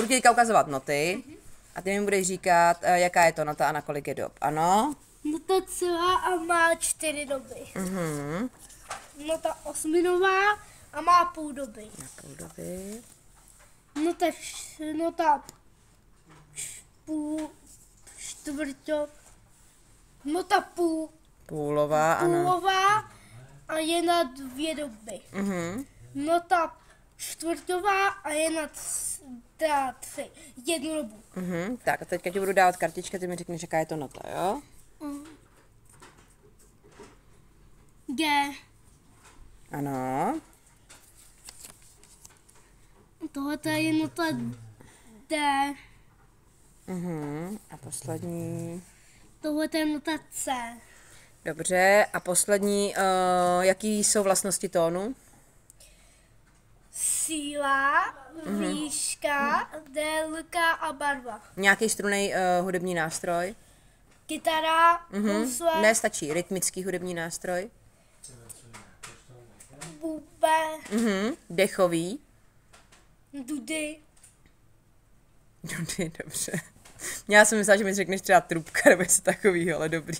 Budu ti teďka ukazovat noty a ty mi budeš říkat, eh, jaká je to nota a na kolik je dob. Ano? Nota celá a má čtyři doby. Mhm. Nota osminová a má půl doby. Na půl doby. Nota, š- nota půl, čtvrťo, nota půl, Půlová, ano. půlová a je na dvě doby. Mhm. Nota čtvrťová a je na teda tři. Jednu dobu. Mhm. Tak a teďka ti budu dávat kartičky, ty mi řekneš, jaká je to nota, jo? G. Ano. Tohle je nota D. Mhm. A poslední. Tohle je nota C. Dobře. A poslední, uh, jaký jsou vlastnosti tónu? Síla, výška, délka a barva. Nějaký strunej uh, hudební nástroj? Kytara, Mhm. housle, Ne, stačí rytmický hudební nástroj. bube, Mhm. Dechový. dudy. Dobře, dobře. Já jsem myslela, že mi řekneš třeba trubka nebo něco takového, ale dobrý.